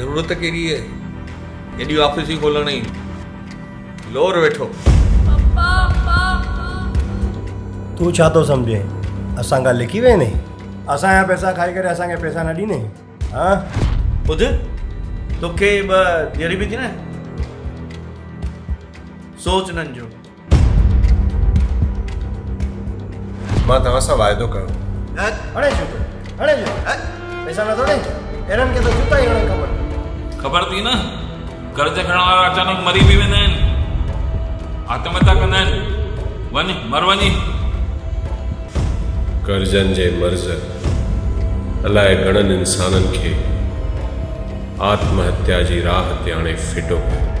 ज़रूरत कहिड़ी आहे हेॾी ऑफ़िस ई खोलण जी लोर वेठो तूं छा थो सम्झे असां खां लिकी वेंदे असांजा पैसा खाई करे असांखे पैसा न ॾींदे हा? ॿुध तोखे ॿ धीअरी बि थी न? सोच ननि जो माँ तव्हां सां वाइदो कयो हणे छो हणे छो पैसा नथो ॾे। अहिड़नि खे त जूता ई हणणु खपनि ख़बर थी न? कर्ज़ खणण वारा अचानक मरी बि वेंदा आहिनि आत्महत्या कंदा आहिनि वञ मर वञी कर्जनि जे मर्ज़, अलाए घणनि इंसाननि खे आत्महत्या जी राह ते हाणे फिटो कयो